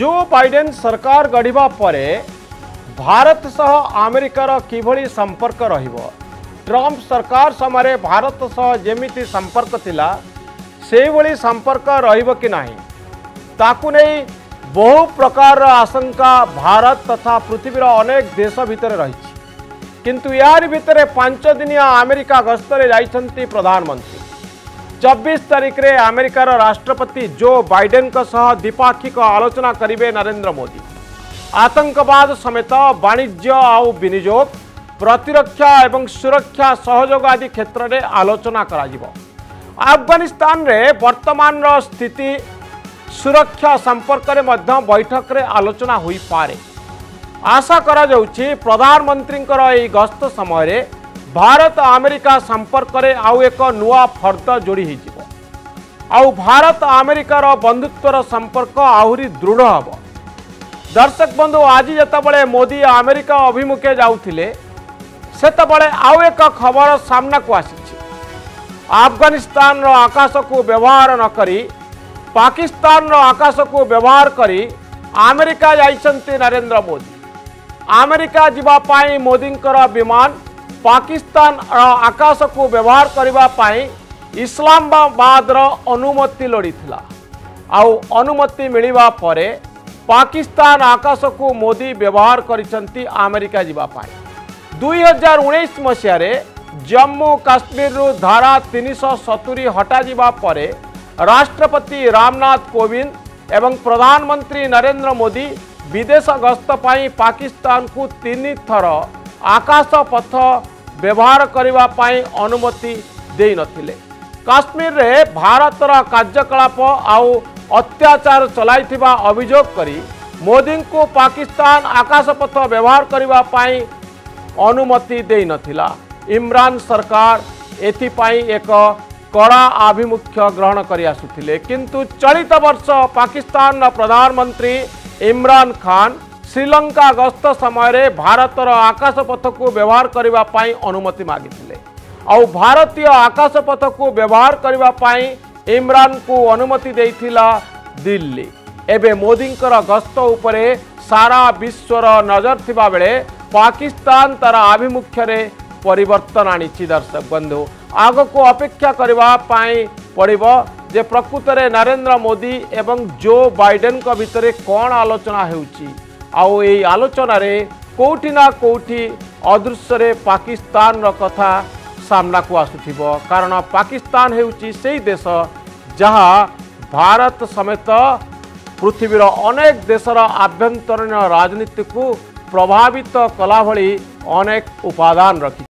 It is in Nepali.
जो बाइडेन सरकार गढ़ा भारत सह आमेरिकार किभली संपर्क रंप सरकार समय भारत सह जमी संपर्क थिला से संपर्क रि ना नहीं बहु प्रकार आशंका भारत तथा पृथ्वीर अनेक देश भितर रही किंतु यार भितर पांच दिनिया आमेरिका गस्तरे जाती प्रधानमंत्री में आमेरिकार राष्ट्रपति जो बैडेन सह आलोचना करे नरेन्द्र मोदी आतंकवाद समेत वाणिज्य आउ विनि प्रतिरक्षा एवं सुरक्षा सहयोग आदि क्षेत्र में आलोचना आफगानिस्तान वर्तमान स्थिति सुरक्षा संपर्क में बैठक आलोचना पाए आशा करा प्रधानमंत्री गस्त समय ଭାରତ ଆମେରିକା ସମ୍ପର୍କରେ ଆଉ ଏକ ନୂଆ ଫର୍ଦ୍ଦ ଯୋଡ଼ି ହୋଇଯିବ ଆଉ ଭାରତ ଆମେରିକାର ବନ୍ଧୁତ୍ୱର ସମ୍ପର୍କ ଆହୁରି ଦୃଢ଼ ହେବ ଦର୍ଶକ ବନ୍ଧୁ ଆଜି ଯେତେବେଳେ ମୋଦି ଆମେରିକା ଅଭିମୁଖେ ଯାଉଥିଲେ ସେତେବେଳେ ଆଉ ଏକ ଖବର ସାମ୍ନାକୁ ଆସିଛି ଆଫଗାନିସ୍ତାନର ଆକାଶକୁ ବ୍ୟବହାର ନ କରି ପାକିସ୍ତାନର ଆକାଶକୁ ବ୍ୟବହାର କରି ଆମେରିକା ଯାଇଛନ୍ତି ନରେନ୍ଦ୍ର ମୋଦି ଆମେରିକା ଯିବା ପାଇଁ ମୋଦିଙ୍କର ବିମାନ पाकिस्तान आकाशको व्यवहार इसलामाबाद र अनुमति लोडिला आउमति मिलाप पाकिस्तान आकाशको मोदी व्यवहार गरिन्छ आमेरिकै दुई हजार उन्सइस मसहार जम्मू काश्मीर धारा तिन सय सतुरी हटापे राष्ट्रपति रामनाथ कोविंद एवं प्रधानमन्त्री नरेन्द्र मोदी विदेश गस्त पाकिस्तान को तीन थर आकाश पथ व्यवहारकै अनुमति दिन काश्मीरे भारतर कार्याकलाप आउ अत्याचार चलै अभियोग मोदीको पाकिस्तान आकाश पथ व्यवहार अनुमति दिन इम्रान् सरकार एपि एक कडा आभिमुख्य ग्रहण गरिसुले कि चलित वर्ष पाकिस्तानर प्रधानमंत्री इम्रान् खान ଶ୍ରୀଲଙ୍କା ଗସ୍ତ ସମୟରେ ଭାରତର ଆକାଶପଥକୁ ବ୍ୟବହାର କରିବା ପାଇଁ ଅନୁମତି ମାଗିଥିଲେ ଆଉ ଭାରତୀୟ ଆକାଶପଥକୁ ବ୍ୟବହାର କରିବା ପାଇଁ ଇମ୍ରାନ୍ଙ୍କୁ ଅନୁମତି ଦେଇଥିଲା ଦିଲ୍ଲୀ ଏବେ ମୋଦିଙ୍କର ଗସ୍ତ ଉପରେ ସାରା ବିଶ୍ୱର ନଜର ଥିବାବେଳେ ପାକିସ୍ତାନ ତା'ର ଆଭିମୁଖ୍ୟରେ ପରିବର୍ତ୍ତନ ଆଣିଛି ଦର୍ଶକ ବନ୍ଧୁ ଆଗକୁ ଅପେକ୍ଷା କରିବା ପାଇଁ ପଡ଼ିବ ଯେ ପ୍ରକୃତରେ ନରେନ୍ଦ୍ର ମୋଦି ଏବଂ ଜୋ ବାଇଡେନ୍ଙ୍କ ଭିତରେ କ'ଣ ଆଲୋଚନା ହେଉଛି ଆଉ ଏଇ ଆଲୋଚନାରେ କେଉଁଠି ନା କେଉଁଠି ଅଦୃଶ୍ୟରେ ପାକିସ୍ତାନର କଥା ସାମ୍ନାକୁ ଆସୁଥିବ କାରଣ ପାକିସ୍ତାନ ହେଉଛି ସେଇ ଦେଶ ଯାହା ଭାରତ ସମେତ ପୃଥିବୀର ଅନେକ ଦେଶର ଆଭ୍ୟନ୍ତରୀଣ ରାଜନୀତିକୁ ପ୍ରଭାବିତ କଲା ଭଳି ଅନେକ ଉପାଦାନ ରଖିଛି